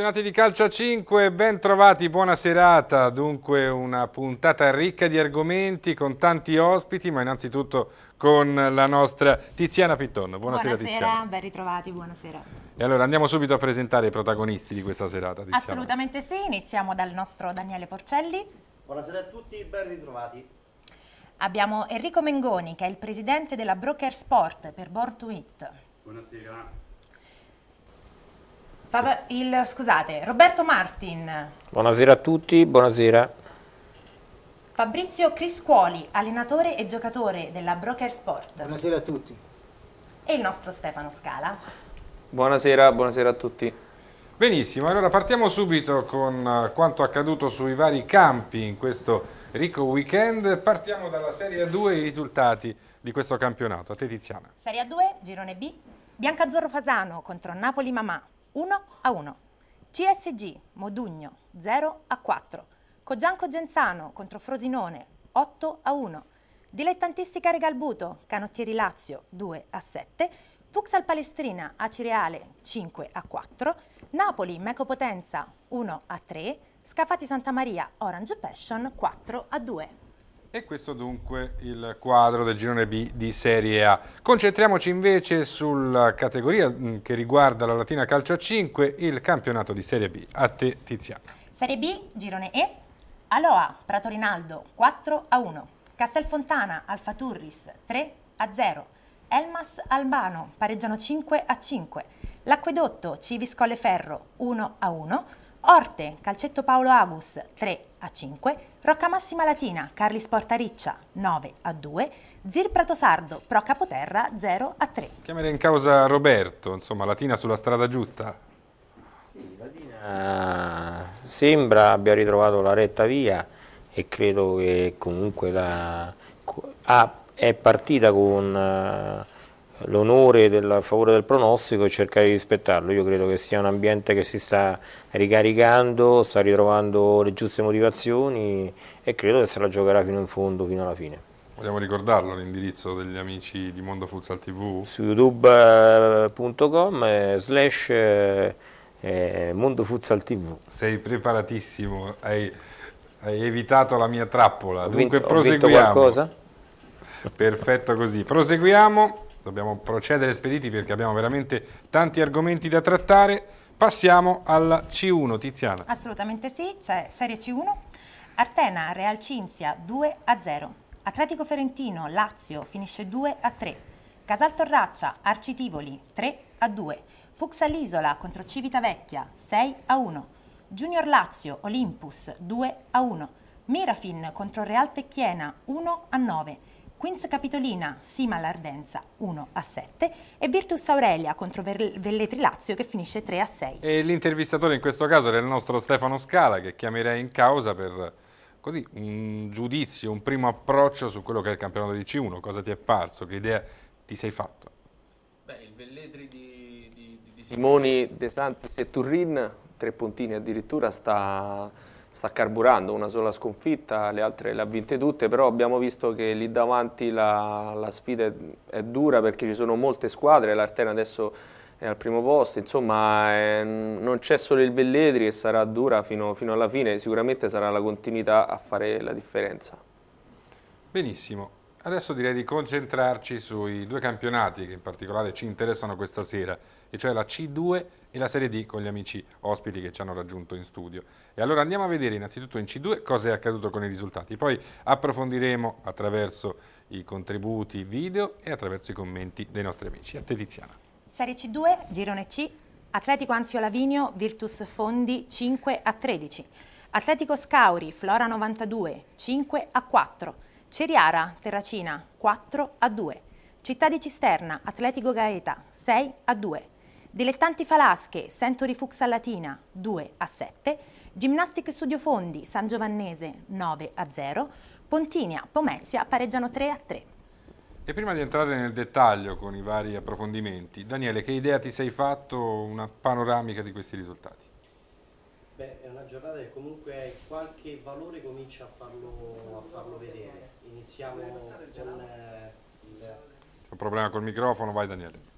Appassionati di calcio a 5, ben trovati, buona serata. Dunque una puntata ricca di argomenti con tanti ospiti, ma innanzitutto con la nostra Tiziana Pitton. Buonasera, buonasera Tiziana. ben ritrovati, buonasera. E allora andiamo subito a presentare i protagonisti di questa serata. Tiziana. Assolutamente sì, iniziamo dal nostro Daniele Porcelli. Buonasera a tutti, ben ritrovati. Abbiamo Enrico Mengoni, che è il presidente della Broker Sport per Born to It. Buonasera. Fab- il, scusate, Roberto Martin, Buonasera a tutti, buonasera. Fabrizio Criscuoli, allenatore e giocatore della Broker Sport. Buonasera a tutti. E il nostro Stefano Scala. Buonasera, buonasera a tutti. Benissimo, allora partiamo subito con eh, quanto accaduto sui vari campi in questo ricco weekend. Partiamo dalla Serie 2 e i risultati di questo campionato. A te Tiziana. Serie A2, girone B, Biancazzurro Fasano contro Napoli Mamà, 1 a 1. CSG, Modugno, 0 a 4. Cogianco Genzano contro Frosinone, 8 a 1. Dilettantistica Regalbuto, Canottieri Lazio, 2 a 7. Fuxal Palestrina, Acireale, 5 a 4. Napoli, Meco Potenza, 1 a 3. Scafati Santa Maria, Orange Passion, 4 a 2. E questo dunque il quadro del girone B di Serie A. Concentriamoci invece sulla categoria mh, che riguarda la Latina Calcio a 5, il campionato di Serie B. A te Tiziana. Serie B, girone E, Aloha, Prato Rinaldo 4 a 1, Castelfontana, Alfa Turris 3 a 0, Elmas Albano pareggiano 5 a 5, L'Acquedotto, Civis Colleferro 1 a 1, Orte, Calcetto Paolo Agus 3 a 5, Roccamassima Latina, Carli Sportariccia 9 a 2, Zir Prato Sardo, Pro Capoterra 0 a 3. Chiamerei in causa Roberto, insomma, Latina sulla strada giusta. Ah, sembra abbia ritrovato la retta via e credo che comunque la, è partita con eh, l'onore del favore del pronostico e cercare di rispettarlo. Io credo che sia un ambiente che si sta ricaricando, sta ritrovando le giuste motivazioni e credo che se la giocherà fino in fondo, fino alla fine. Vogliamo ricordarlo l'indirizzo degli amici di Mondo Futsal TV? Su youtube.com slash eh, Mondo Futsal TV. Sei preparatissimo, hai, hai evitato la mia trappola. Ho Dunque vinto, proseguiamo. qualcosa? Perfetto così. Proseguiamo, dobbiamo procedere spediti perché abbiamo veramente tanti argomenti da trattare. Passiamo alla C1, Tiziana. Assolutamente sì, c'è Serie C1, Artena, Real Cinzia 2 a 0, Atletico Ferentino, Lazio finisce 2 a 3, Casal Torraccia, Arcitivoli 3 a 2, Fuxa all'Isola contro Civitavecchia 6 a 1, Junior Lazio, Olympus 2 a 1, Mirafin contro Real Tecchiena 1 a 9, Queens Capitolina, Sima all'Ardenza 1 a 7 e Virtus Aurelia contro Velletri Lazio che finisce 3 a 6. E l'intervistatore in questo caso era il nostro Stefano Scala che chiamerei in causa per così un giudizio, un primo approccio su quello che è il campionato di C1. Cosa ti è parso? Che idea ti sei fatto? Beh, il Velletri di, di- di Simoni, De Santis e Turrin, tre puntini addirittura, sta, sta carburando, una sola sconfitta, le altre le ha vinte tutte, però abbiamo visto che lì davanti la, la sfida è, è dura perché ci sono molte squadre, l'Artena adesso è al primo posto, insomma eh, non c'è solo il Velletri che sarà dura fino, fino alla fine, sicuramente sarà la continuità a fare la differenza. Benissimo. Adesso direi di concentrarci sui due campionati che in particolare ci interessano questa sera, e cioè la C2 e la Serie D con gli amici ospiti che ci hanno raggiunto in studio. E allora andiamo a vedere innanzitutto in C2 cosa è accaduto con i risultati, poi approfondiremo attraverso i contributi video e attraverso i commenti dei nostri amici. A te Tiziana. Serie C2, girone C, Atletico Anzio Lavinio, Virtus Fondi 5 a 13, Atletico Scauri, Flora 92 5 a 4, Ceriara, Terracina 4 a 2, Città di Cisterna, Atletico Gaeta 6 a 2, Dilettanti Falasche, Century Fuxa Latina 2 a 7, Gymnastic Studio Fondi, San Giovannese 9 a 0, Pontinia, Pomezia pareggiano 3 a 3. E prima di entrare nel dettaglio con i vari approfondimenti, Daniele, che idea ti sei fatto una panoramica di questi risultati? Beh, è una giornata che comunque qualche valore comincia a farlo, a farlo vedere. Iniziamo con eh, il... C'è un problema col microfono, vai Daniele.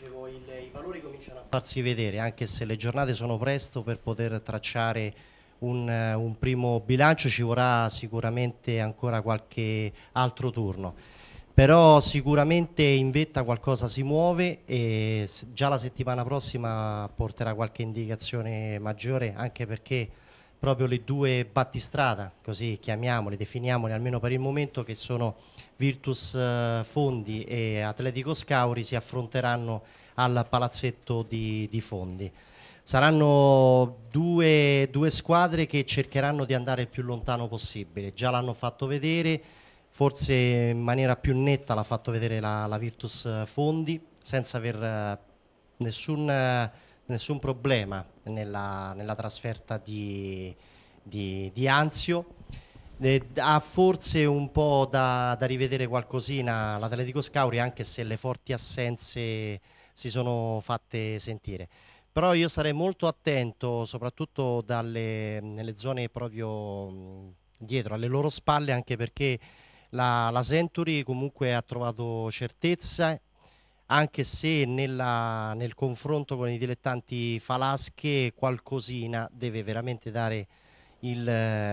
Dicevo, il, i valori cominciano a farsi vedere, anche se le giornate sono presto per poter tracciare un, un primo bilancio, ci vorrà sicuramente ancora qualche altro turno. Però sicuramente in vetta qualcosa si muove e già la settimana prossima porterà qualche indicazione maggiore anche perché proprio le due battistrada, così chiamiamole, definiamole almeno per il momento, che sono Virtus eh, Fondi e Atletico Scauri, si affronteranno al palazzetto di, di Fondi. Saranno due, due squadre che cercheranno di andare il più lontano possibile, già l'hanno fatto vedere, forse in maniera più netta l'ha fatto vedere la, la Virtus Fondi senza aver eh, nessun, eh, nessun problema nella, nella trasferta di, di, di Anzio. Eh, ha forse un po' da, da rivedere qualcosina l'Atletico Scauri anche se le forti assenze si sono fatte sentire però io sarei molto attento soprattutto dalle, nelle zone proprio dietro alle loro spalle anche perché la, la Century comunque ha trovato certezza anche se nella, nel confronto con i dilettanti Falasche qualcosina deve veramente dare il,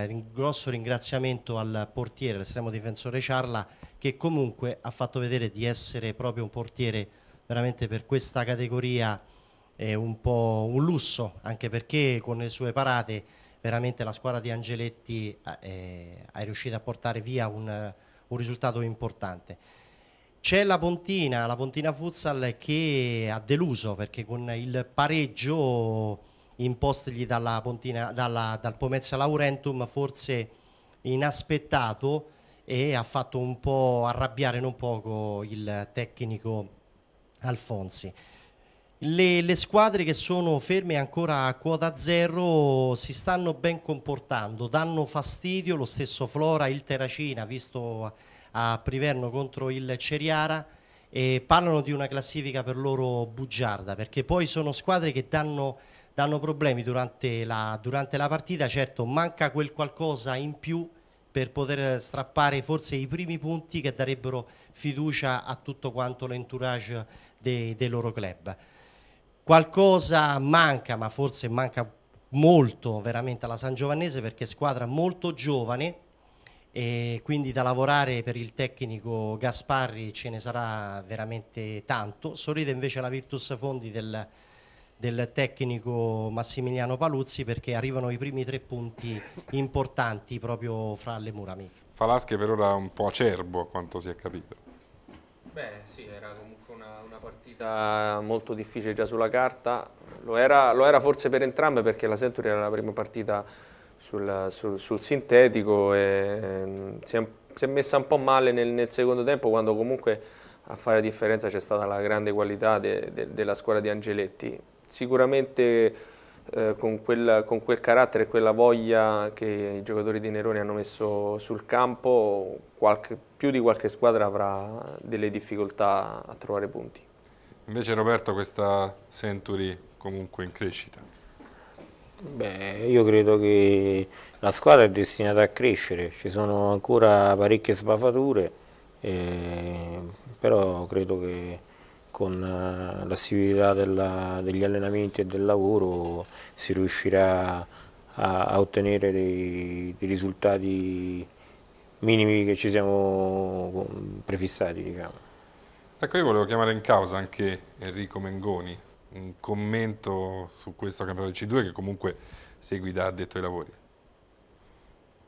il grosso ringraziamento al portiere, l'estremo difensore Ciarla che comunque ha fatto vedere di essere proprio un portiere veramente per questa categoria eh, un po' un lusso anche perché con le sue parate veramente la squadra di Angeletti eh, è riuscita a portare via un un risultato importante. C'è la Pontina, la Pontina Futsal che ha deluso perché con il pareggio impostagli dalla Pontina, dalla, dal Pomezia Laurentum forse inaspettato e ha fatto un po' arrabbiare non poco il tecnico Alfonsi. Le, le, squadre che sono ferme ancora a quota zero si stanno ben comportando, danno fastidio, lo stesso Flora, il Terracina, visto a Priverno contro il Ceriara, e parlano di una classifica per loro bugiarda, perché poi sono squadre che danno, danno problemi durante la, durante la partita, certo manca quel qualcosa in più per poter strappare forse i primi punti che darebbero fiducia a tutto quanto l'entourage dei, dei loro club. Qualcosa manca, ma forse manca molto veramente alla San Giovannese perché squadra molto giovane e quindi da lavorare per il tecnico Gasparri ce ne sarà veramente tanto. Sorride invece la Virtus Fondi del, del tecnico Massimiliano Paluzzi perché arrivano i primi tre punti importanti proprio fra le mura amiche. Falasche per ora un po' acerbo a quanto si è capito. Beh sì, era comunque una, una partita molto difficile già sulla carta, lo era, lo era, forse per entrambe perché la Century era la prima partita sul, sul, sul sintetico e ehm, si, è, si, è, messa un po' male nel, nel, secondo tempo quando comunque a fare la differenza c'è stata la grande qualità de, de, della squadra di Angeletti. Sicuramente eh, con, quel, con, quel, carattere e quella voglia che i giocatori di Neroni hanno messo sul campo, qualche, più di qualche squadra avrà delle difficoltà a trovare punti. Invece Roberto questa Century comunque in crescita? Beh, io credo che la squadra è destinata a crescere, ci sono ancora parecchie sbafature, eh, però credo che con eh, l'assiduità degli allenamenti e del lavoro si riuscirà a, a ottenere dei, dei, risultati minimi che ci siamo prefissati. Diciamo. Ecco, io volevo chiamare in causa anche Enrico Mengoni, un commento su questo campionato C2 che comunque segui da addetto ai lavori.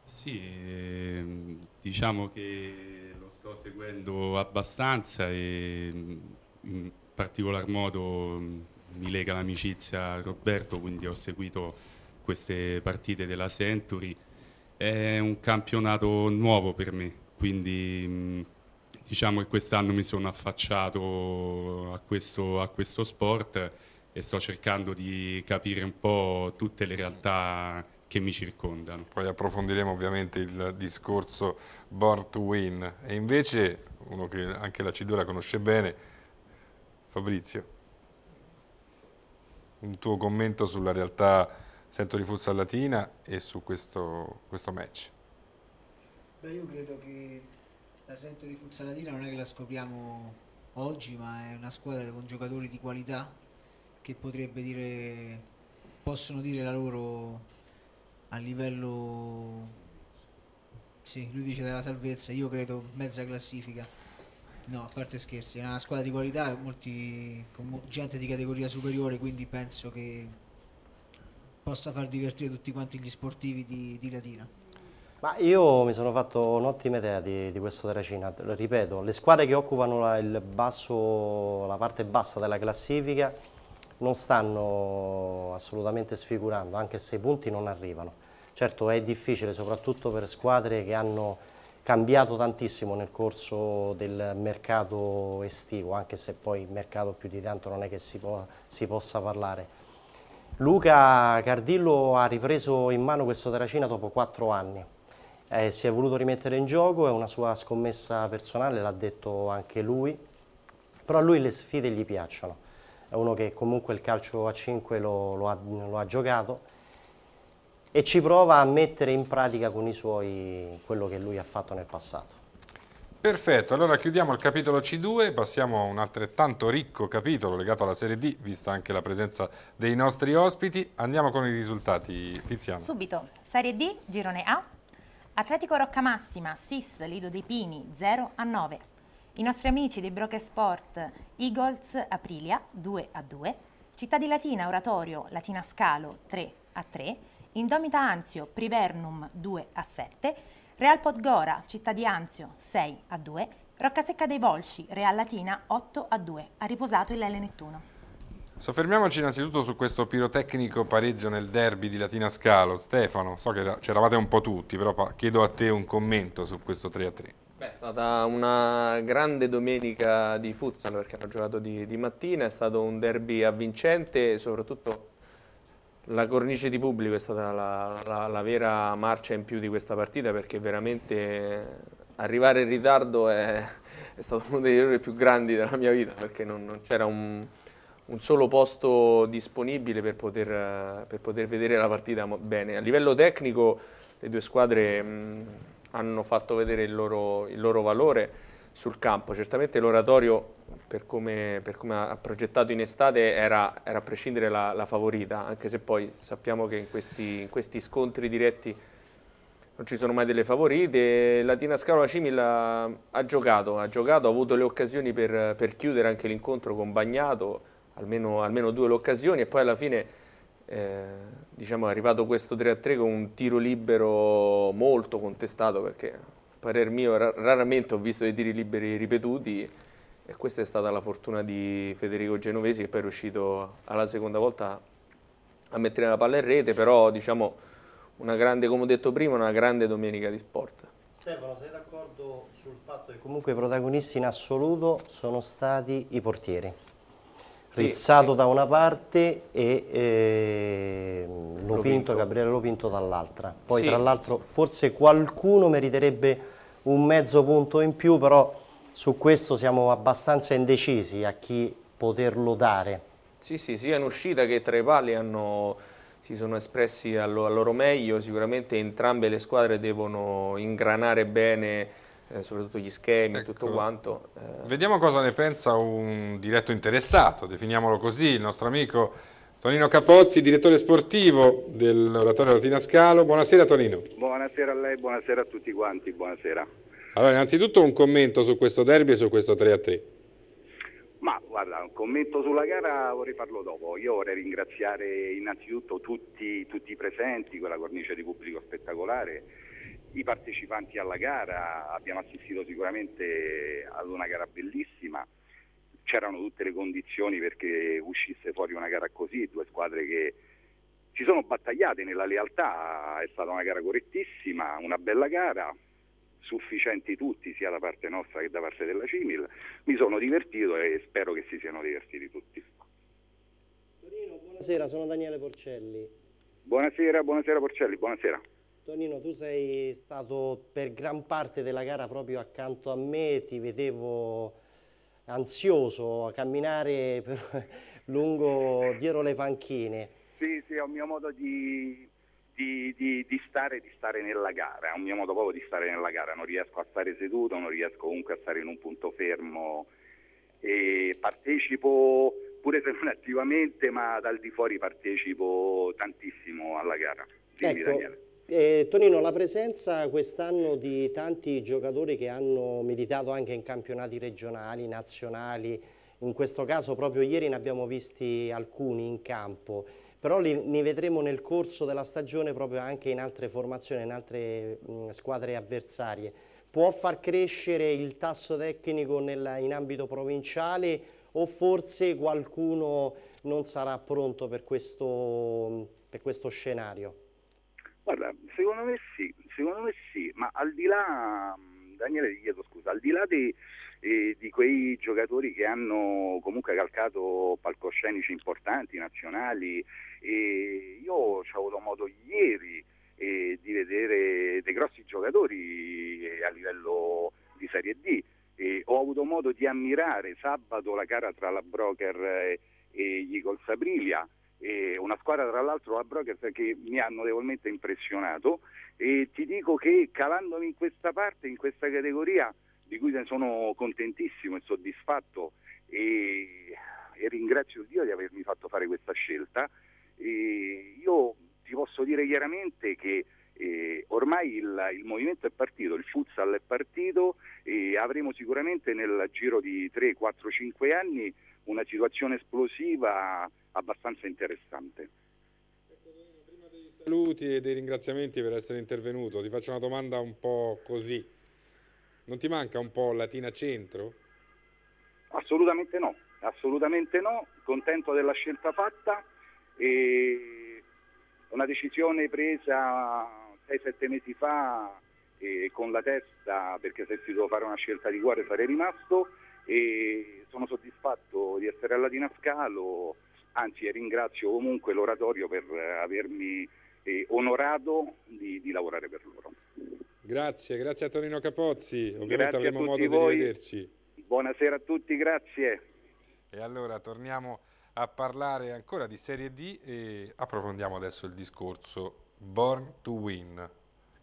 Sì, ehm, diciamo che lo sto seguendo abbastanza e in particolar modo mm, mi lega l'amicizia a Roberto, quindi ho seguito queste partite della Century. È un campionato nuovo per me, quindi mm, diciamo che quest'anno mi sono affacciato a questo, a questo sport e sto cercando di capire un po' tutte le realtà che mi circondano. Poi approfondiremo ovviamente il discorso Born to Win e invece uno che anche la C2 la conosce bene, Fabrizio, un tuo commento sulla realtà Sento di Futsal Latina e su questo, questo match. Beh, io credo che la Sento di Futsal Latina non è che la scopriamo oggi, ma è una squadra con giocatori di qualità che potrebbe dire, possono dire la loro a livello, sì, lui dice della salvezza, io credo mezza classifica. No, a parte scherzi, è una squadra di qualità, molti, con gente di categoria superiore, quindi penso che possa far divertire tutti quanti gli sportivi di, di Latina. Ma io mi sono fatto un'ottima idea di, di, questo Terracina, ripeto, le squadre che occupano la, basso, la parte bassa della classifica non stanno assolutamente sfigurando, anche se i punti non arrivano. Certo è difficile soprattutto per squadre che hanno cambiato tantissimo nel corso del mercato estivo, anche se poi il mercato più di tanto non è che si, po si possa parlare. Luca Cardillo ha ripreso in mano questo Terracina dopo quattro anni. Eh, si è voluto rimettere in gioco, è una sua scommessa personale, l'ha detto anche lui, però a lui le sfide gli piacciono. È uno che comunque il calcio a 5 lo, lo, ha, lo ha giocato e ci prova a mettere in pratica con i suoi quello che lui ha fatto nel passato. Perfetto, allora chiudiamo il capitolo C2 e passiamo a un altrettanto ricco capitolo legato alla Serie D, vista anche la presenza dei nostri ospiti. Andiamo con i risultati, Tiziano. Subito, Serie D, girone A, Atletico Roccamassima, SIS, Lido dei Pini, 0 a 9. I nostri amici dei Broker Sport, Eagles Aprilia, 2 a 2. Città di Latina, Oratorio, Latina Scalo, 3 a 3. Indomita Anzio, Privernum, 2 a 7. Real Podgora, Città di Anzio 6 a 2, Roccasecca dei Volsci, Real Latina 8 a 2, ha riposato il Lele Nettuno. Soffermiamoci innanzitutto su questo pirotecnico pareggio nel derby di Latina Scalo. Stefano, so che c'eravate un po' tutti, però chiedo a te un commento su questo 3 a 3. Beh, è stata una grande domenica di futsal perché hanno giocato di, di mattina, è stato un derby avvincente e soprattutto la cornice di pubblico è stata la, la, la, vera marcia in più di questa partita perché veramente arrivare in ritardo è, è stato uno degli errori più grandi della mia vita perché non, non c'era un, un, solo posto disponibile per poter, per poter, vedere la partita bene. A livello tecnico le due squadre mh, hanno fatto vedere il loro, il loro valore sul campo. Certamente l'oratorio, per come, per come, ha progettato in estate, era, era a prescindere la, la, favorita, anche se poi sappiamo che in questi, in questi, scontri diretti non ci sono mai delle favorite. Latina Scala Cimil ha, ha, giocato, ha giocato, ha avuto le occasioni per, per chiudere anche l'incontro con Bagnato, almeno, almeno due le occasioni, e poi alla fine eh, diciamo, è arrivato questo 3-3 con un tiro libero molto contestato perché parer mio, raramente ho visto dei tiri liberi ripetuti e questa è stata la fortuna di Federico Genovesi che poi è riuscito alla seconda volta a mettere la palla in rete, però diciamo una grande, come ho detto prima, una grande domenica di sport. Stefano, sei d'accordo sul fatto che comunque i protagonisti in assoluto sono stati i portieri? Rizzato sì. da una parte e eh, Lopinto, Lopinto, Gabriele Lopinto dall'altra. Poi sì. tra l'altro forse qualcuno meriterebbe un mezzo punto in più, però su questo siamo abbastanza indecisi a chi poterlo dare. Sì, sì, sia in uscita che tra i pali hanno, si sono espressi al, al loro meglio, sicuramente entrambe le squadre devono ingranare bene eh, soprattutto gli schemi e ecco. tutto quanto. Eh. Vediamo cosa ne pensa un diretto interessato, definiamolo così, il nostro amico Tonino Capozzi, direttore sportivo dell'Oratorio Latina Scalo. Buonasera Tonino. Buonasera a lei, buonasera a tutti quanti, buonasera. Allora, innanzitutto un commento su questo derby e su questo 3 a 3. Ma guarda, un commento sulla gara vorrei farlo dopo. Io vorrei ringraziare innanzitutto tutti, tutti i presenti, quella cornice di pubblico spettacolare i partecipanti alla gara, abbiamo assistito sicuramente ad una gara bellissima, c'erano tutte le condizioni perché uscisse fuori una gara così, due squadre che si sono battagliate nella lealtà, è stata una gara correttissima, una bella gara, sufficienti tutti sia da parte nostra che da parte della Cimil, mi sono divertito e spero che si siano divertiti tutti. Torino, buonasera, sono Daniele Porcelli. Buonasera, buonasera Porcelli, buonasera. Tonino, tu sei stato per gran parte della gara proprio accanto a me, ti vedevo ansioso a camminare per, lungo dietro le panchine. Sì, sì, è un mio modo di, di, di, di, stare, di stare nella gara, è un mio modo proprio di stare nella gara, non riesco a stare seduto, non riesco comunque a stare in un punto fermo e partecipo pure se non attivamente, ma dal di fuori partecipo tantissimo alla gara. Dimmi, ecco, Daniele. Eh, Tonino, la presenza quest'anno di tanti giocatori che hanno militato anche in campionati regionali, nazionali, in questo caso proprio ieri ne abbiamo visti alcuni in campo, però li, li vedremo nel corso della stagione proprio anche in altre formazioni, in altre mh, squadre avversarie. Può far crescere il tasso tecnico nel, in ambito provinciale o forse qualcuno non sarà pronto per questo, per questo scenario? Secondo me sì, secondo me sì, ma al di là, Daniele ti chiedo scusa, al di là di, eh, di quei giocatori che hanno comunque calcato palcoscenici importanti, nazionali, eh, io ho avuto modo ieri eh, di vedere dei grossi giocatori eh, a livello di Serie D, ho avuto modo di ammirare sabato la gara tra la Broker e gli Eagles Aprilia, eh, una squadra tra l'altro la Brokers che mi ha notevolmente impressionato. E ti dico che calandomi in questa parte, in questa categoria di cui ne sono contentissimo e soddisfatto e, e ringrazio Dio di avermi fatto fare questa scelta, e io ti posso dire chiaramente che eh, ormai il, il, movimento è partito, il futsal è partito e avremo sicuramente nel giro di 3, 4, 5 anni una situazione esplosiva abbastanza interessante. Prima dei saluti e dei ringraziamenti per essere intervenuto, ti faccio una domanda un po' così. Non ti manca un po' Latina Centro? Assolutamente no, assolutamente no, contento della scelta fatta e una decisione presa 6-7 mesi fa e con la testa perché se si doveva fare una scelta di cuore sarei rimasto e sono soddisfatto di essere alla Dinascalo, anzi ringrazio comunque l'oratorio per avermi eh, onorato di, di, lavorare per loro. Grazie, grazie a Tonino Capozzi, ovviamente grazie avremo modo voi. di rivederci. Buonasera a tutti, grazie. E allora torniamo a parlare ancora di Serie D e approfondiamo adesso il discorso Born to Win.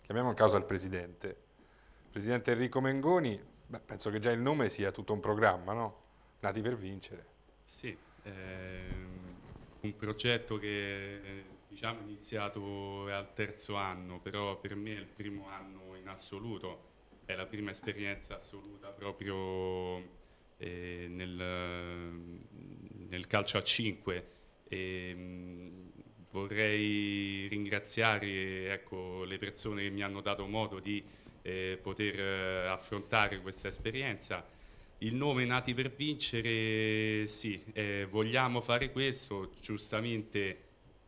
Chiamiamo in causa il Presidente. Presidente Enrico Mengoni, beh, penso che già il nome sia tutto un programma, no? Nati per vincere. Sì, ehm, un progetto che diciamo iniziato al terzo anno, però per me è il primo anno in assoluto, è la prima esperienza assoluta proprio eh, nel, nel, calcio a 5. E, mh, vorrei ringraziare ecco, le persone che mi hanno dato modo di eh, poter eh, affrontare questa esperienza. Il nome Nati per vincere, sì, eh, vogliamo fare questo, giustamente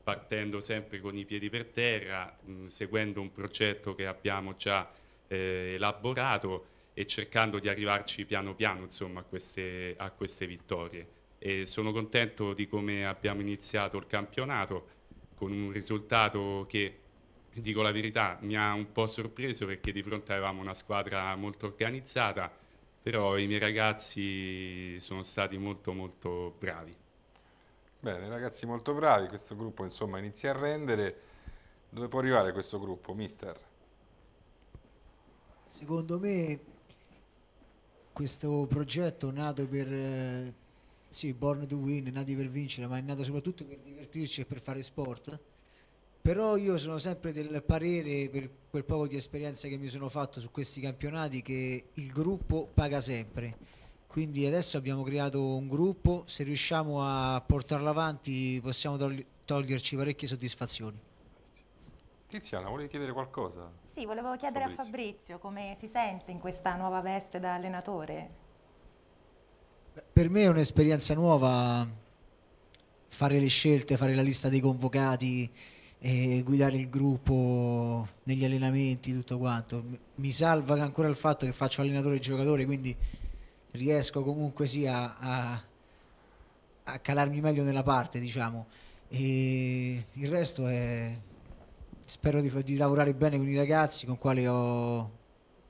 partendo sempre con i piedi per terra, mh, seguendo un progetto che abbiamo già eh, elaborato e cercando di arrivarci piano piano insomma, a, queste, a queste vittorie. E sono contento di come abbiamo iniziato il campionato con un risultato che dico la verità, mi ha un po' sorpreso perché di fronte avevamo una squadra molto organizzata, però i miei ragazzi sono stati molto molto bravi. Bene, ragazzi molto bravi, questo gruppo insomma inizia a rendere. Dove può arrivare questo gruppo, mister? Secondo me questo progetto nato per, eh, sì, Born to Win, nati per vincere, ma è nato soprattutto per divertirci e per fare sport però io sono sempre del parere per quel poco di esperienza che mi sono fatto su questi campionati che il gruppo paga sempre quindi adesso abbiamo creato un gruppo se riusciamo a portarlo avanti possiamo toglierci parecchie soddisfazioni Tiziana, volevi chiedere qualcosa? Sì, volevo chiedere Fabrizio. a Fabrizio come si sente in questa nuova veste da allenatore. Per me è un'esperienza nuova fare le scelte, fare la lista dei convocati, e guidare il gruppo negli allenamenti, tutto quanto. Mi salva ancora il fatto che faccio allenatore e giocatore, quindi riesco comunque sia a, a calarmi meglio nella parte, diciamo. E il resto è... Spero di, di lavorare bene con i ragazzi con i quali ho, ho,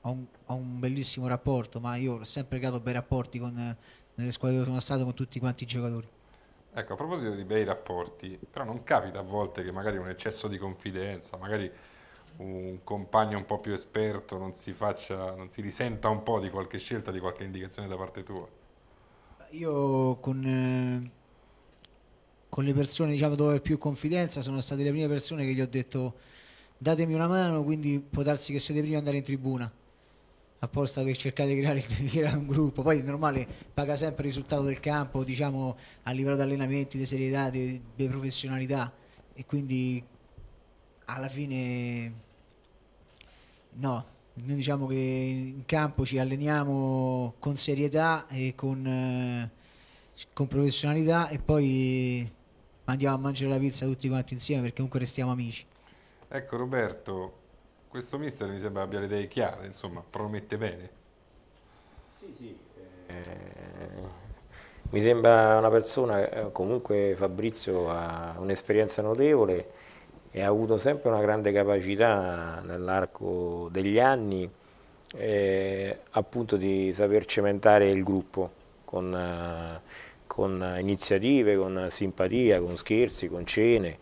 un, ho, un, bellissimo rapporto, ma io ho sempre creato bei rapporti con, nelle squadre dove sono stato con tutti quanti i giocatori. Ecco, a proposito di bei rapporti, però non capita a volte che magari un eccesso di confidenza, magari un compagno un po' più esperto non si, faccia, non si risenta un po' di qualche scelta, di qualche indicazione da parte tua? Io con, eh, con le persone diciamo, dove ho più confidenza sono state le prime persone che gli ho detto datemi una mano, quindi può darsi che siete primi ad andare in tribuna apposta per cercare di creare, di creare, un gruppo. Poi è normale, paga sempre il risultato del campo, diciamo a livello di allenamenti, di serietà, di, di professionalità e quindi alla fine no, noi diciamo che in campo ci alleniamo con serietà e con, eh, con professionalità e poi andiamo a mangiare la pizza tutti quanti insieme perché comunque restiamo amici. Ecco Roberto, questo mister mi sembra abbia le idee chiare, insomma, promette bene. Sì, sì. Eh, mi sembra una persona, eh, comunque Fabrizio ha un'esperienza notevole e ha avuto sempre una grande capacità nell'arco degli anni eh, appunto di saper cementare il gruppo con, eh, con iniziative, con simpatia, con scherzi, con cene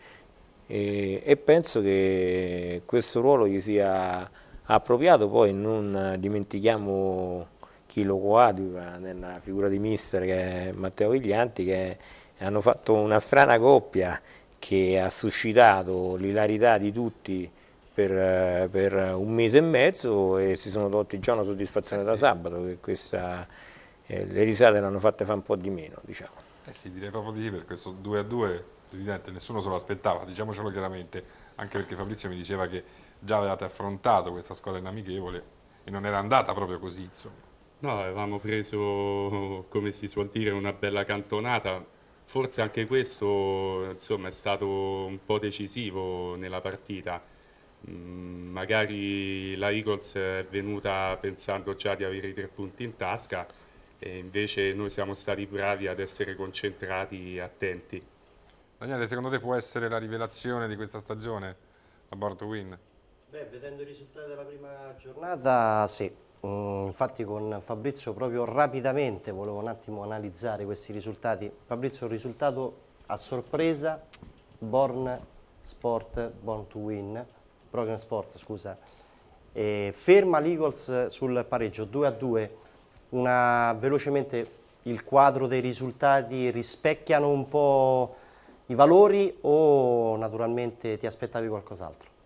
e, e, penso che questo ruolo gli sia appropriato, poi non dimentichiamo chi lo coadiuva nella figura di mister che è Matteo Viglianti che hanno fatto una strana coppia che ha suscitato l'ilarità di tutti per, per, un mese e mezzo e si sono tolti già una soddisfazione eh sì. da sabato che questa, eh, le risate l'hanno fatte fa un po' di meno diciamo. Eh sì, direi proprio di sì per questo 2 a 2 Presidente, nessuno se lo aspettava, diciamocelo chiaramente, anche perché Fabrizio mi diceva che già avevate affrontato questa scuola in amichevole e non era andata proprio così, insomma. No, avevamo preso, come si suol dire, una bella cantonata. Forse anche questo insomma, è stato un po' decisivo nella partita. Mm, magari la Eagles è venuta pensando già di avere i tre punti in tasca e invece noi siamo stati bravi ad essere concentrati, attenti. Daniele, secondo te può essere la rivelazione di questa stagione, la Born to Win? Beh, vedendo i risultati della prima giornata, sì. Mm, infatti con Fabrizio proprio rapidamente volevo un attimo analizzare questi risultati. Fabrizio, il risultato a sorpresa, Born Sport, Born to Win, Program Sport, scusa, e ferma l'Eagles sul pareggio 2 a 2. Una, velocemente il quadro dei risultati rispecchiano un po' i valori o naturalmente ti aspettavi qualcos'altro?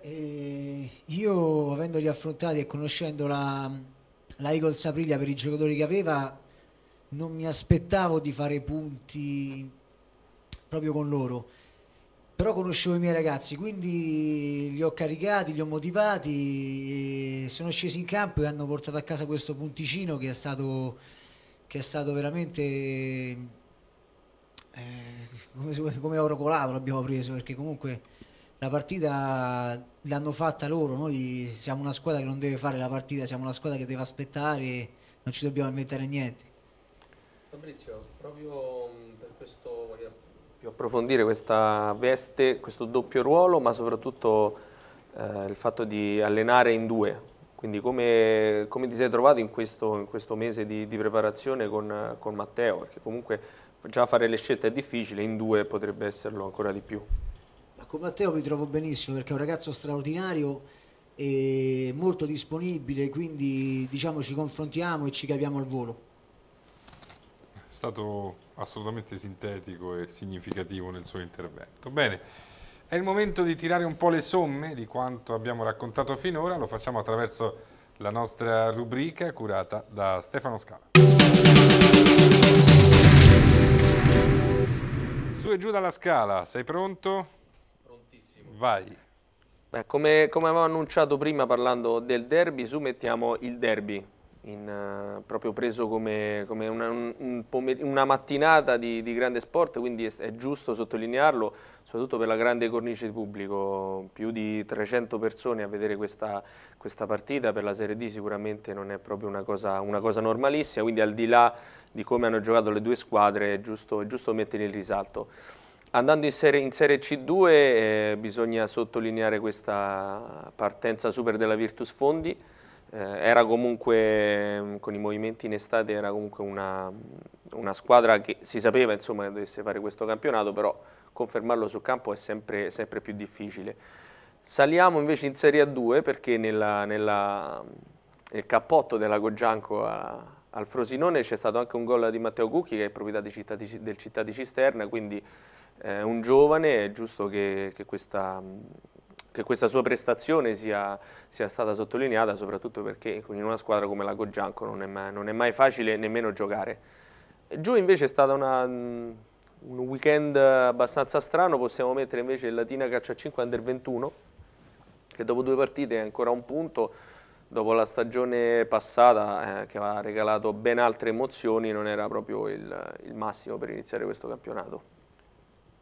Eh, io avendoli affrontati e conoscendo la, la Eagles Aprilia per i giocatori che aveva non mi aspettavo di fare punti proprio con loro però conoscevo i miei ragazzi quindi li ho caricati, li ho motivati sono scesi in campo e hanno portato a casa questo punticino che è stato, che è stato veramente eh, come, oro colato l'abbiamo preso perché comunque la partita l'hanno fatta loro, noi siamo una squadra che non deve fare la partita, siamo una squadra che deve aspettare, non ci dobbiamo inventare niente. Fabrizio, proprio per questo più approfondire questa veste, questo doppio ruolo, ma soprattutto eh, il fatto di allenare in due, quindi come, come ti sei trovato in questo, in questo mese di, di preparazione con, con Matteo? Perché comunque già fare le scelte è difficile, in due potrebbe esserlo ancora di più. Ma con Matteo mi trovo benissimo perché è un ragazzo straordinario e molto disponibile, quindi diciamo ci confrontiamo e ci capiamo al volo. È stato assolutamente sintetico e significativo nel suo intervento. Bene, è il momento di tirare un po' le somme di quanto abbiamo raccontato finora, lo facciamo attraverso la nostra rubrica curata da Stefano Scala. Su e giù dalla scala, sei pronto? Prontissimo. Vai. Beh, come, come avevo annunciato prima parlando del derby, su mettiamo il derby, in, uh, proprio preso come, come una, un, una, mattinata di, di, grande sport, quindi è, è, giusto sottolinearlo, soprattutto per la grande cornice di pubblico, più di 300 persone a vedere questa, questa partita, per la Serie D sicuramente non è proprio una cosa, una cosa normalissima, quindi al di là di come hanno giocato le due squadre, è giusto, giusto mettere il risalto. Andando in Serie, in serie C2 eh, bisogna sottolineare questa partenza super della Virtus Fondi, era comunque, con i movimenti in estate, era comunque una, una squadra che si sapeva insomma, che dovesse fare questo campionato, però confermarlo sul campo è sempre, sempre più difficile. Saliamo invece in Serie A2 perché nella, nella, nel cappotto della Goggianco a, al Frosinone c'è stato anche un gol di Matteo Cucchi che è proprietà città di, del Città di Cisterna, quindi eh, un giovane, è giusto che, che, questa, che questa, sua prestazione sia, sia, stata sottolineata, soprattutto perché in una squadra come la Goggianco non è mai, non è mai facile nemmeno giocare. Giù invece è stato un weekend abbastanza strano, possiamo mettere invece il Latina Calcio a 5 Under 21, che dopo due partite è ancora un punto, dopo la stagione passata eh, che aveva regalato ben altre emozioni non era proprio il, il massimo per iniziare questo campionato.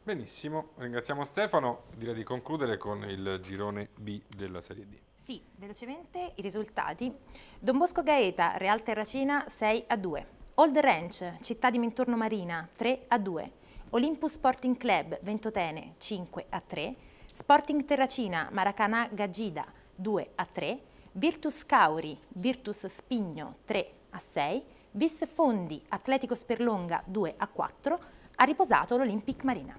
Benissimo, ringraziamo Stefano, direi di concludere con il girone B della Serie D. Sì, velocemente i risultati. Don Bosco Gaeta, Real Terracina 6 a 2. Old Ranch, Città di Mentorno Marina 3 a 2. Olympus Sporting Club Ventotene 5 a 3. Sporting Terracina Maracanã Gaggida 2 a 3. Virtus Cauri, Virtus Spigno 3 a 6. Bis Fondi Atletico Sperlonga 2 a 4. Ha riposato l'Olympic Marina.